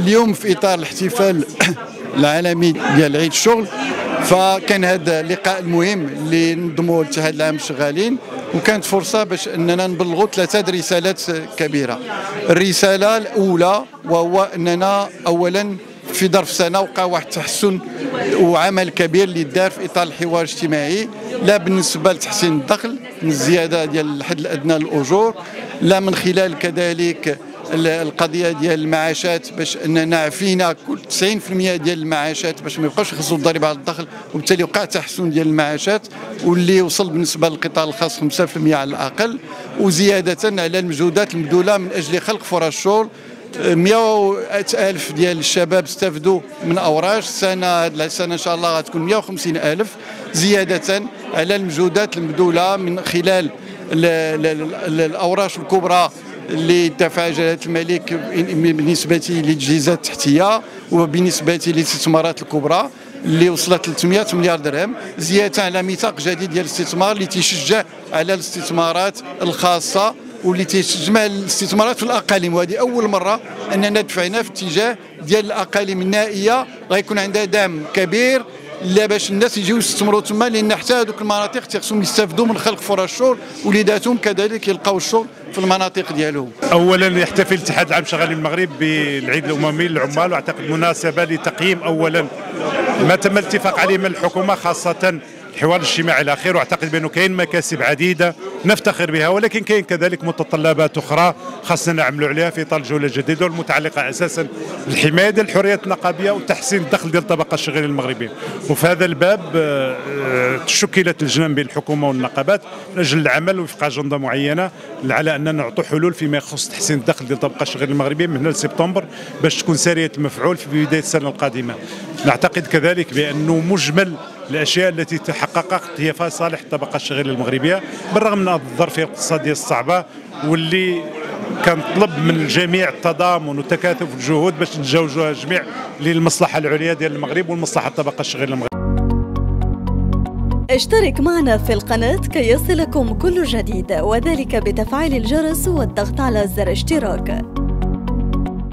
اليوم في إطار الاحتفال العالمي ديال عيد الشغل فكان هذا اللقاء المهم اللي نظموه الاتحاد العام للشغالين وكانت فرصة باش أننا نبلغوا ثلاثة رسالات كبيرة. الرسالة الأولى وهو أننا اولا في ظرف سنة وقع واحد التحسن وعمل كبير اللي دار في إطار الحوار الاجتماعي لا بالنسبة لتحسين الدخل من الزيادة ديال الحد الأدنى للاجور لا من خلال كذلك القضية ديال المعاشات باش أننا عفينا كل 90% ديال المعاشات باش ما يبقاوش يخصوا الضريبة على الدخل وبالتالي وقع تحسن ديال المعاشات واللي وصل بالنسبة للقطاع الخاص 5% على الأقل وزيادة على المجهودات المبذولة من أجل خلق فرص شغل. 100 ألف ديال الشباب استفدوا من أوراش السنة هذه السنة إن شاء الله غتكون 150 ألف. زيادة على المجهودات المبذولة من خلال الأوراش الكبرى اللي جلاله الملك بالنسبة للاجهزه التحتية وبالنسبة للاستثمارات الكبرى اللي وصلت 300 مليار درهم زيادة على ميثاق جديد ديال الاستثمار اللي تيشجع على الاستثمارات الخاصة واللي تجمع الاستثمارات في الأقاليم. وهذه أول مرة أننا دفعنا في اتجاه ديال الأقاليم النائية. غيكون عندها دعم كبير لا باش الناس يجيو يستثمروا تما لأن حتى هذوك المناطق تيخصهم يستافدوا من خلق فرص الشغل وليداتهم كذلك يلقاو الشغل في المناطق ديالهم. اولا يحتفل الاتحاد العام شغالين المغرب بالعيد الأممي للعمال وأعتقد مناسبة لتقييم اولا ما تم الاتفاق عليه من الحكومة خاصة الحوار الاجتماعي الأخير وأعتقد بأنه كاين مكاسب عديدة نفتخر بها ولكن كاين كذلك متطلبات أخرى خاصنا نعملوا عليها في اطار الجولة الجديدة والمتعلقة أساسا بالحماية ديال الحريات النقابية وتحسين الدخل ديال الطبقه الشغالين المغربيين وفي هذا الباب آه، آه، شكلت الجنان بين الحكومة والنقابات من أجل العمل وفق أجندة معينة على اننا نعطوا حلول فيما يخص تحسين الدخل ديال الطبقه الشغالين المغربيين من هنا لسبتمبر باش تكون سارية المفعول في بداية السنة القادمة. نعتقد كذلك بأنه مجمل الأشياء التي تحققت هي في صالح الطبقة الشغيلة المغربية بالرغم من الظرفيه الاقتصاديه الصعبه واللي كنطلب من الجميع التضامن وتكاتف الجهود باش نتجاوزوها الجميع للمصلحة العليا ديال المغرب والمصلحة الطبقة الشغيلة المغربية. اشترك معنا في القناة كي يصلكم كل جديد وذلك بتفعيل الجرس والضغط على زر اشتراك.